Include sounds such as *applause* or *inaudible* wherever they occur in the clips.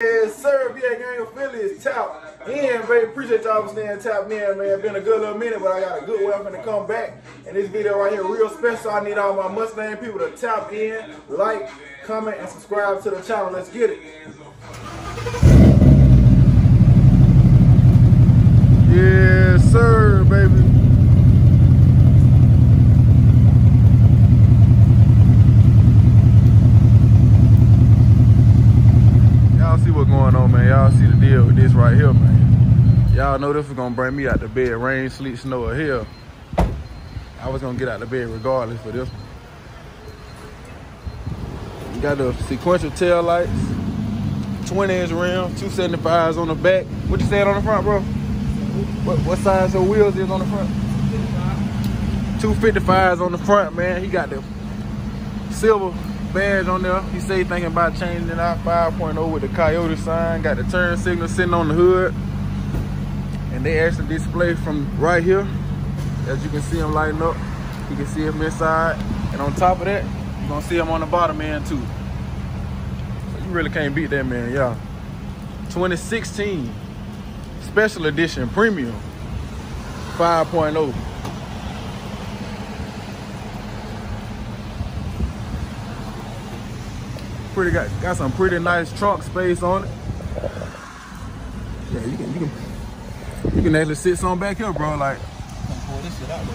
Yes, sir. VA Gang affiliates tap in, baby. Appreciate y'all for staying tapped in, man. Been a good little minute, but I got a good weapon to come back. And this video right here, real special. I need all my Mustang people to tap in, like, comment, and subscribe to the channel. Let's get it. Yes, sir, baby. Y'all see what's going on, man. Y'all see the deal with this right here, man. Y'all know this was gonna bring me out the bed, rain, sleet, snow, or hell. I was gonna get out the bed regardless for this one. You got the sequential tail lights, 20 inch rim, 275s on the back. What you saying on the front, bro? What, what size your wheels is on the front? 255s on the front, man. He got the silver badge on there. He say he thinking about changing out 5.0 with the Coyote sign. Got the turn signal sitting on the hood. And they actually display from right here. As you can see them lighting up. You can see them inside. And on top of that, you're gonna see them on the bottom end too. So you really can't beat that man, y'all. 2016 special edition premium 5.0. Pretty got got some pretty nice trunk space on it. Yeah, you can you can you can actually sit some back here, bro. Like pull this shit out, bro.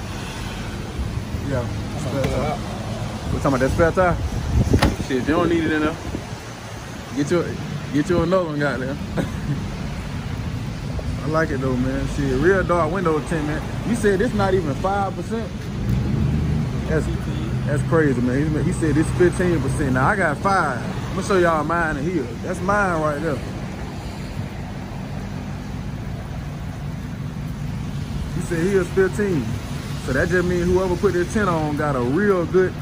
yeah. I'm spare gonna pull it tire. We're talking about that spare tire. Shit, you don't need it in there. Get your get you another one, goddamn. *laughs* I like it though, man. Shit, real dark window tint, man. You said it's not even five percent. That's that's crazy, man. He, he said it's fifteen percent. Now I got five. I'm gonna show y'all mine in here. That's mine right there. He said here's 15. So that just means whoever put this tent on got a real good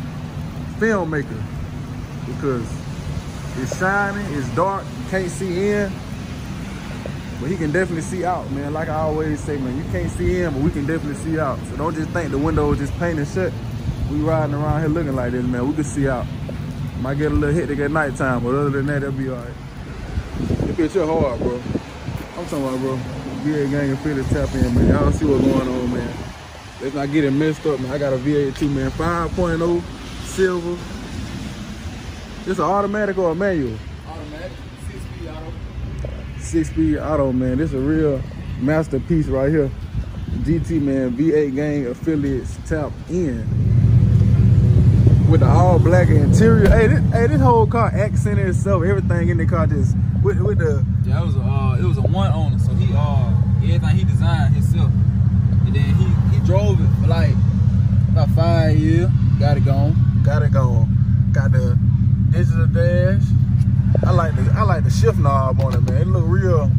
filmmaker because it's shining, it's dark, you can't see in, but he can definitely see out, man. Like I always say, man, you can't see in, but we can definitely see out. So don't just think the window is just painted shut. We riding around here looking like this, man. We can see out. Might get a little hectic at nighttime, but other than that, that'll be all right. This bitch here hard, bro. I'm talking about, bro. VA gang and tap in, man. Y'all see what's going on, man. Let's not get it messed up, man. I got a V8 too, man. 5.0 silver. This an automatic or a manual? Automatic, six speed auto. Six speed auto, man. This is a real masterpiece right here. GT man, V8 gang affiliates tap in. With the all black interior. Hey, this, hey, this whole car accented itself. Everything in the car just with, with the Yeah, it was a uh, it was a one owner, so he uh everything he designed himself, and then he he drove it for like about five years. Got it gone. got it going. Got the digital dash. I like the I like the shift knob on it, man. It look real,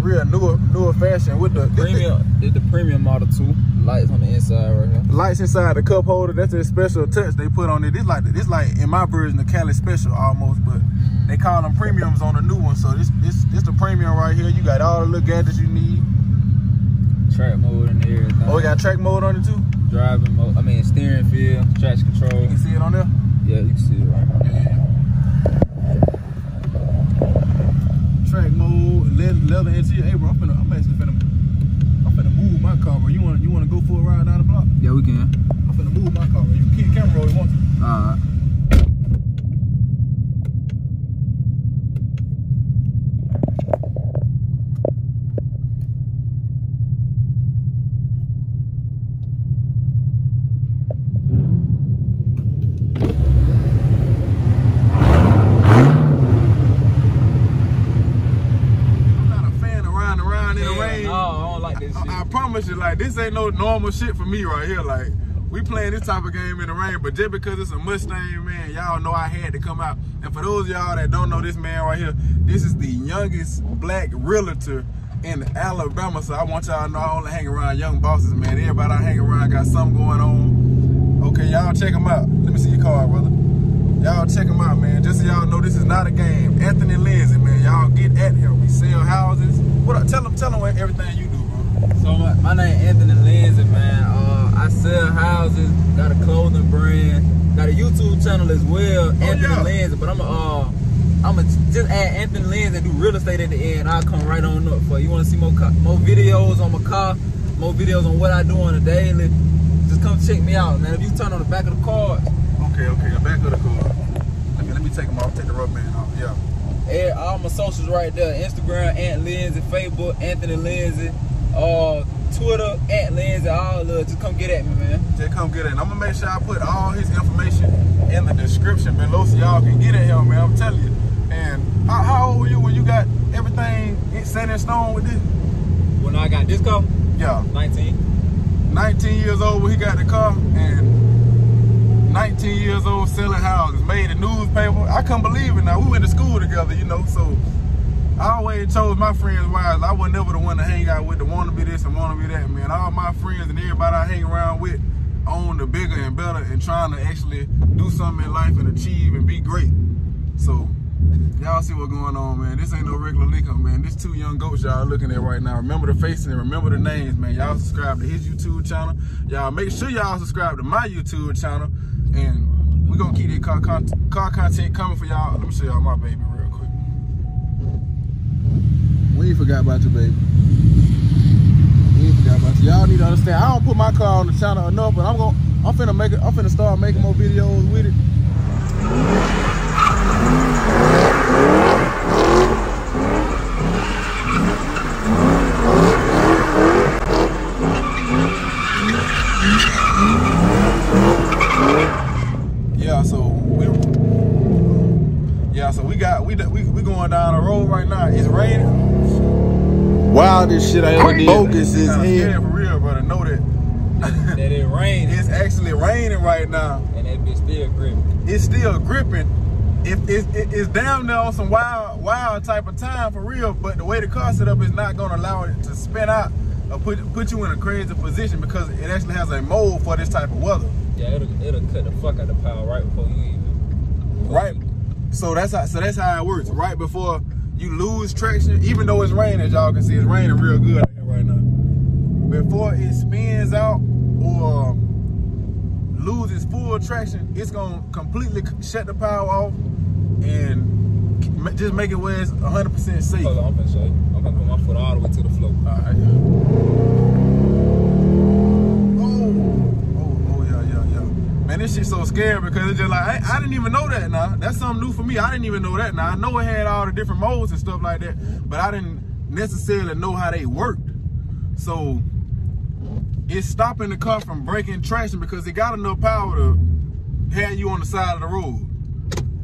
real newer newer fashion with the Premium, did the premium model too. Lights on the inside right here. lights inside the cup holder. That's a special touch they put on it. It's like it's like in my version the Cali Special almost, but mm-hmm. they call them premiums on the new one. So this this this the premium right here. You got all the little gadgets you need. Track mode and everything. Oh, we got track mode on it too. driving mode. I mean steering feel, traction control. You can see it on there. Yeah, you can see it right. Track mode, leather, leather interior. Hey, bro, I'm finna, I'm actually finna, I'm finna move my car, bro. You want, you want to go for a ride down the block? Yeah, we can. I'm finna move my car. Bro. You can keep the camera roll if you want to. Alright. I'm not a fan of riding around in the Yeah, rain. no, I don't like this shit. I, I promise you, like this ain't no normal shit for me right here. Like we playing this type of game in the rain, but just because it's a Mustang, man, y'all know I had to come out. And for those y'all that don't know this man right here, this is the youngest black realtor in Alabama. So I want y'all to know I only hang around young bosses, man. Everybody I hang around got something going on. Okay, y'all check him out. Let me see your card, brother. Y'all check him out, man. Just so y'all know, this is not a game. Anthony Lindsey, man. Y'all get at him. We sell houses. What? Tell him, tell him everything you do. So my, my name Anthony Lindsey, man. Uh, I sell houses, got a clothing brand, got a YouTube channel as well, Anthony yeah. Lindsey. But I'm a uh, I'ma just add Anthony Lindsey and do real estate at the end. I'll come right on up for you. You wanna see more more videos on my car, more videos on what I do on a daily, just come check me out, man. If you turn on the back of the car. Okay, okay, the back of the car. Let me let me take them off, take the rubber band off. Yeah. Yeah, all my socials right there. Instagram, Ant Lindsey, Facebook, Anthony Lindsey, uh, Twitter, Ant Lindsey, all of Just come get at me, man. Just come get at me. I'm gonna make sure I put all his information in the description below so y'all can get at him, man. I'm telling you. And how, how old were you when you got everything set in stone with this? When I got this car? Yeah. 19. 19 years old when he got the car and 19 years old selling houses, made a newspaper. I couldn't believe it now. We went to school together, you know, so I always chose my friends wise. I was never the one to hang out with, the want to be this and want to be that, man. All my friends and everybody I hang around with own the bigger and better and trying to actually do something in life and achieve and be great. So y'all see what's going on, man. This ain't no regular liquor, man. This two young goats y'all looking at right now. Remember the faces and remember the names, man. Y'all subscribe to his YouTube channel. Y'all make sure y'all subscribe to my YouTube channel. And we're gonna keep that car, car content coming for y'all. Let me show y'all my baby. We ain't forgot about you, baby. We ain't forgot about you. Y'all need to understand. I don't put my car on the channel enough, but I'm gonna I'm finna make it, I'm finna start making more videos with it. Yeah, so we yeah, so we got we we we going down the road right now. It's raining. Wildest shit I ever did. Bogus is here. For real, brother. Know that. that it rain. It's actually raining right now. And that bitch still gripping. It's still gripping. It, it, it, it's down there on some wild, wild type of time for real, but the way the car set up is not gonna allow it to spin out or put put you in a crazy position because it actually has a mold for this type of weather. Yeah, it'll, it'll cut the fuck out the power right before you even. Before right. You. So that's how so that's how it works. Right before you lose traction, even though it's raining, as y'all can see, it's raining real good right now. Before it spins out or loses full traction, it's gonna completely shut the power off and just make it where it's 100% safe. Hold on, I'm gonna show you. I'm gonna put my foot all the way to the floor. All right. This shit's so scary because it's just like, I, I, didn't even know that now. That's something new for me. I didn't even know that now. I know it had all the different modes and stuff like that, but I didn't necessarily know how they worked. So, it's stopping the car from breaking traction because it got enough power to have you on the side of the road.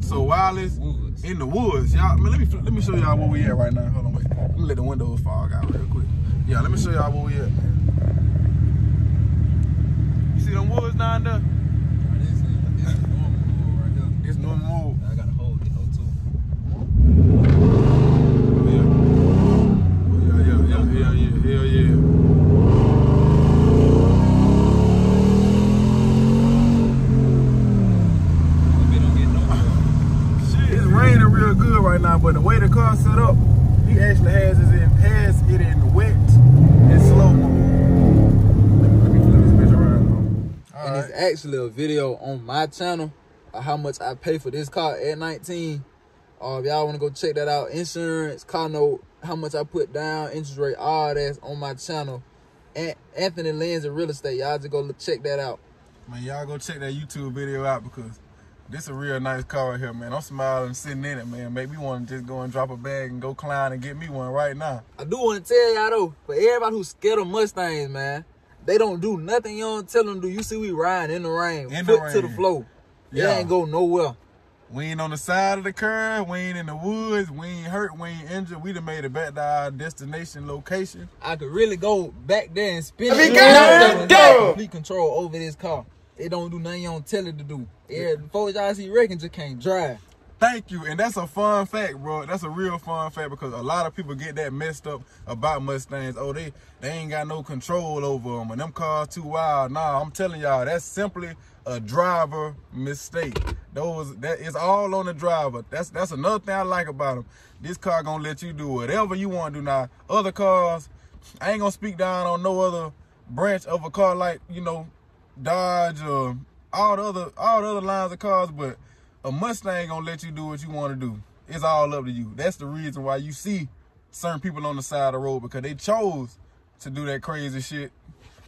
So while it's woods. in the woods, y'all, let me let me show y'all where we at right now. Hold on, wait. Let me let the windows fog out real quick. Yeah, let me show y'all where we at, man. You see them woods down there? This, this is normal move right here. This normal move. I gotta hold it though too. Oh, oh, yeah. Yeah, yeah, yeah, yeah, yeah, hell yeah. Shit It's raining real good right now, but the way the car set up, he actually has it in has it in wet and slow mo. Let me flip this bitch around. All and right. it's actually a video on my channel how much I pay for this car at 19. Uh, if y'all want to go check that out, insurance, car note, how much I put down, interest rate, all that's on my channel. And Anthony Lindsey Real Estate. Y'all just go check that out. Man, y'all go check that YouTube video out because this a real nice car right here, man. I'm smiling sitting in it, man. Make me want to just go and drop a bag and go climb and get me one right now. I do want to tell y'all though, for everybody who's scared of Mustangs, man, they don't do nothing you don't tell them do. You see we riding in the rain, in foot the rain. to the floor. Yeah. It ain't go nowhere. We ain't on the side of the curb. We ain't in the woods. We ain't hurt. We ain't injured. We done made it back to our destination location. I could really go back there and spin I mean, it. Complete control over this car. It don't do nothing you don't tell it to do. Yeah, before y'all see wrecking just can't drive. Thank you. And that's a fun fact, bro. That's a real fun fact because a lot of people get that messed up about Mustangs. Oh, they, they ain't got no control over them and them cars too wild. Nah, I'm telling y'all, that's simply a driver mistake. Those that is all on the driver. That's that's another thing I like about them. This car gonna let you do whatever you want to do. Now, other cars, I ain't gonna speak down on no other branch of a car like, you know, Dodge or all the other all the other lines of cars, but a Mustang gonna let you do what you want to do. It's all up to you. That's the reason why you see certain people on the side of the road because they chose to do that crazy shit.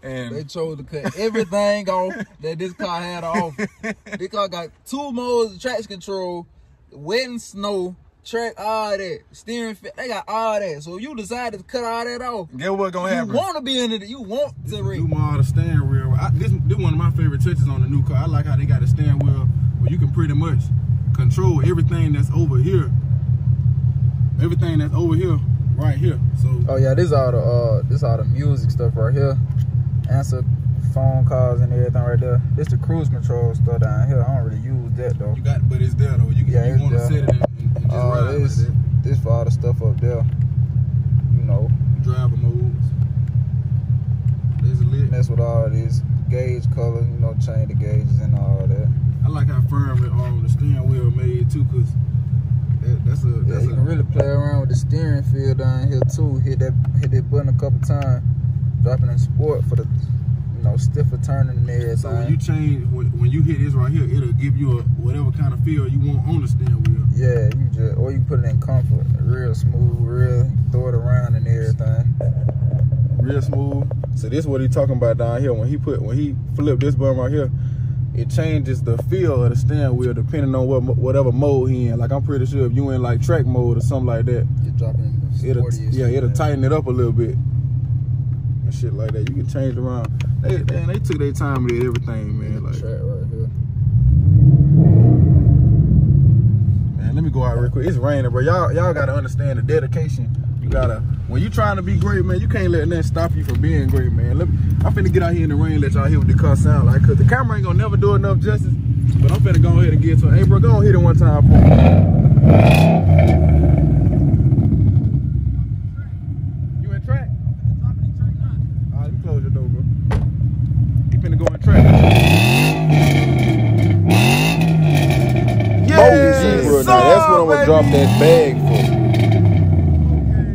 And They chose to cut everything off that this car had off. this car got two modes, of traction control, wet and snow, track, all that, steering fit. They got all that. So you decided to cut all that off, get what gonna you happen? want to be in it. You want to Do race. more the steering wheel. I, this this one of my favorite touches on the new car. I like how they got a steering wheel where you can pretty much control everything that's over here. Everything that's over here, right here. So Oh yeah, this all the uh, this all the music stuff right here. Answer phone calls and everything right there. It's the cruise control stuff down here. I don't really use that though. you got, but it's there though. You, Yeah, you want to there. set it and, and just Uh, ride this that. this for all the stuff up there. You know, Driver modes. There's a lit. mess with all this gauge color. You know, change the gauges and all that. I like how firm it on the steering wheel made too, cause that, that's a Yeah, that's you a can really play around with the steering feel down here too. Hit that hit that button a couple times. In sport for the you know stiffer turning and everything. So when you change, when, when you hit this right here, it'll give you a whatever kind of feel you want on the steering wheel. yeah, you just or you put it in comfort, real smooth, real throw it around and everything. Real smooth. So this is what he talking about down here. When he put when he flipped this button right here, it changes the feel of the steering wheel depending on what whatever mode he in. Like I'm pretty sure if you in like track mode or something like that, You're dropping it'll yeah it'll tighten it up a little bit and shit like that. You can change around. They they, they took their time with everything, man. Like right here. Man, let me go out real quick. It's raining, bro. Y'all, y'all gotta understand the dedication. You gotta when you trying to be great, man. You can't let nothing stop you from being great, man. Let me, I'm finna get out here in the rain, let y'all hear what the car sound like, cause the camera ain't gonna never do enough justice. But I'm finna go ahead and get to it. Hey, bro, go on hit it one time for me. You in track? All right, let me close your door, bro. You finna go in track. Yes, bro. sir, Now drop that bag for. Okay.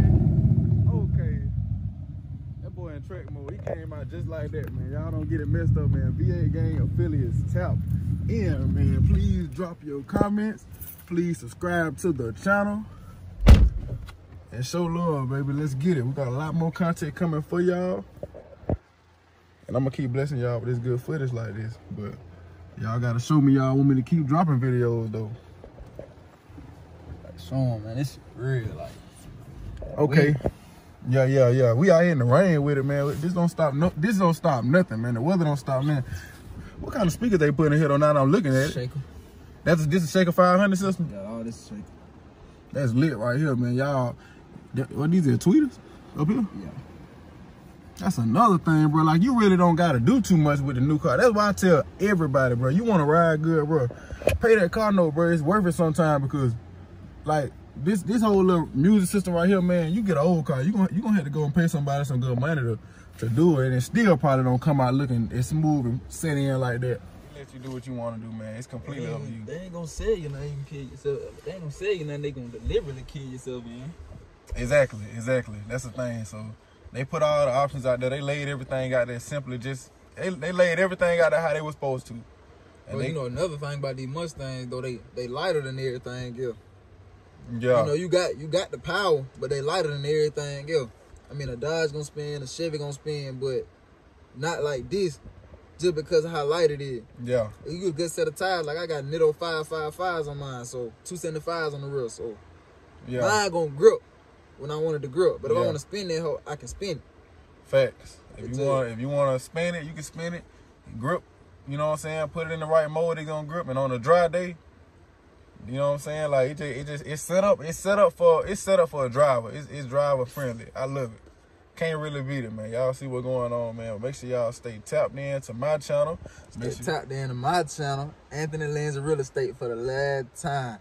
Okay. That boy in track mode. He came out just like that, man. Y'all don't get it messed up, man. VA Gang affiliates tap in, man. Please drop your comments. Please subscribe to the channel. And show love, baby. Let's get it. We got a lot more content coming for y'all. And I'm gonna keep blessing y'all with this good footage like this. But y'all gotta show me y'all want me to keep dropping videos though. Show man. This real like. Okay. Yeah, yeah, yeah. We out here in the rain with it, man. This don't stop. No, this don't stop nothing, man. The weather don't stop, man. What kind of speakers they putting in here? Though now I'm looking at it. Shaker. That's this is Shaker 500 system. Yeah, all this shaker. That's lit right here, man. Y'all, what these are tweeters up here? Yeah. That's another thing, bro. Like you really don't gotta do too much with the new car. That's why I tell everybody, bro. You want to ride good, bro. Pay that car note, bro. It's worth it sometime because, like this this whole little music system right here, man. You get an old car, you gonna you gonna have to go and pay somebody some good money to to do it, and it still probably don't come out looking as smooth and set in like that. Let you do what you want to do, man. It's They completely up to you. ain't, they ain't gonna sell you nothing you kill yourself. They ain't gonna sell you nothing they gonna deliberately kill yourself in. Exactly, exactly. That's the thing. So they put all the options out there. They laid everything out there simply just they, they laid everything out there how they was supposed to. And But they, you know another thing about these Mustangs though, they they lighter than everything else. yeah. You know, you got you got the power, but they lighter than everything else. I mean, a Dodge gonna spin, a Chevy gonna spin, but not like this, just because of how light it is. yeah. You get a good set of tires. Like I got Nitto five five fives on mine, so two seventy fives on the rear. So Yeah. mine gonna grip when I wanted to grip. But if Yeah. I want to spin that hoe, I can spin it. Facts. If you want if you want to spin it, you can spin it. Grip. You know what I'm saying? Put it in the right mode, it's gonna grip. And on a dry day, you know what I'm saying? Like it just it just it's set up. It's set up for it's set up for a driver. It's it's driver friendly. I love it. Can't really beat it, man. Y'all see what's going on, man. Make sure y'all stay tapped in to my channel. Make Stay sure, tapped in to my channel, Anthony Lindsey Real Estate for the last time.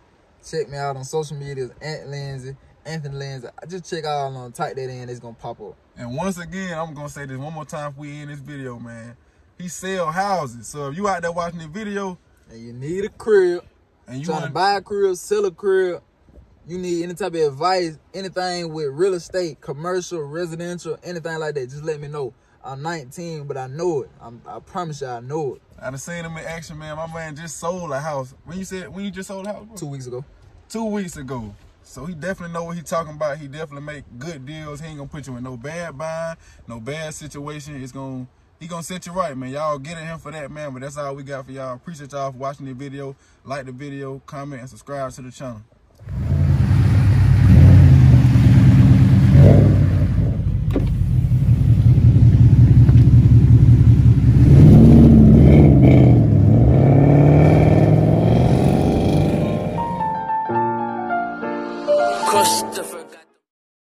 Check me out on social medias, Ant Lindsey, Anthony Lindsey. I just check all on, type that in, it's gonna pop up. And once again, I'm gonna say this one more time before we end this video, man. He sell houses. So if you out there watching the video And you need a crib, and you trying want to buy a crib, sell a crib, you need any type of advice, anything with real estate, commercial, residential, anything like that, just let me know. I'm 19, but I know it. I'm, I promise you, I know it. I done seen him in action, man. My man just sold a house. When you said when you just sold a house, bro? Two weeks ago. two weeks ago. So he definitely know what he talking about. He definitely make good deals. He ain't gonna put you in no bad bind, no bad situation. It's gonna he gonna set you right, man. Y'all get at him for that, man. But that's all we got for y'all. Appreciate y'all for watching the video. Like the video, comment, and subscribe to the channel.